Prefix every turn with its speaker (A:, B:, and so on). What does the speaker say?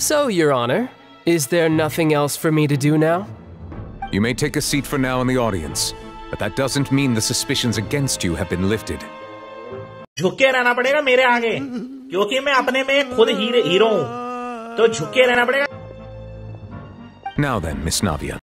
A: So, Your Honor, is there nothing else for me to do now?
B: You may take a seat for now in the audience, but that doesn't mean the suspicions against you have been lifted.
C: झुके रहना पड़ेगा मेरे आगे क्योंकि मैं अपने में खुद हीरो हूं तो झुके रहना पड़ेगा
B: Now then, Miss Navia,